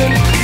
attention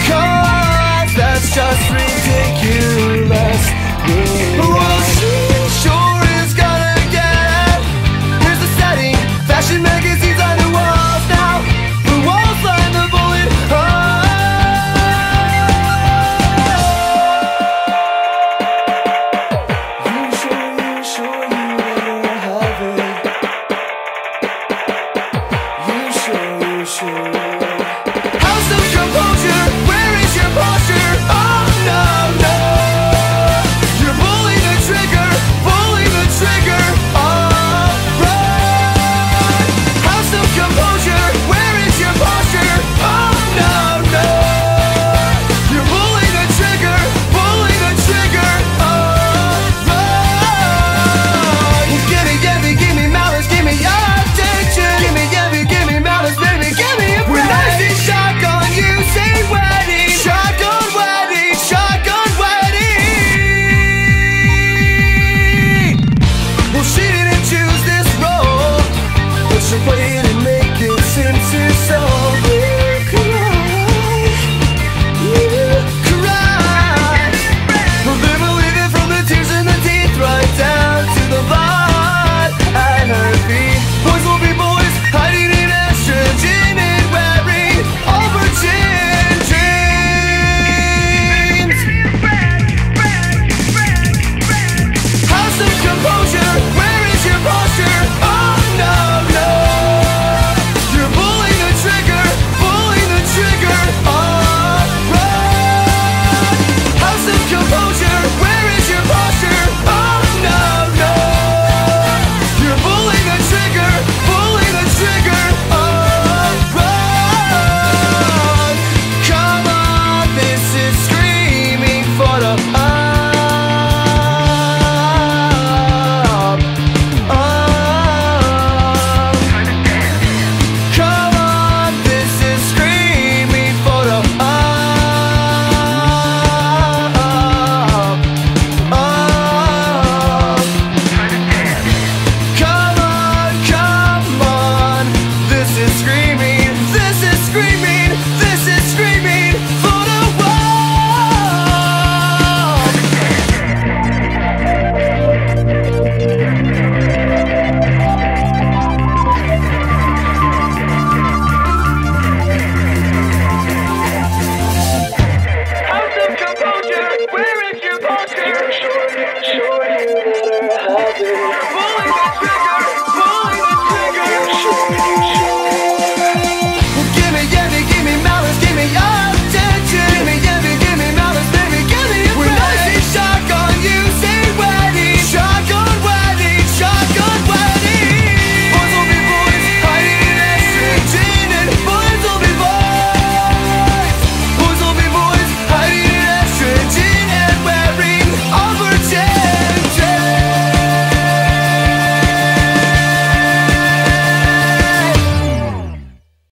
sure you that I have it.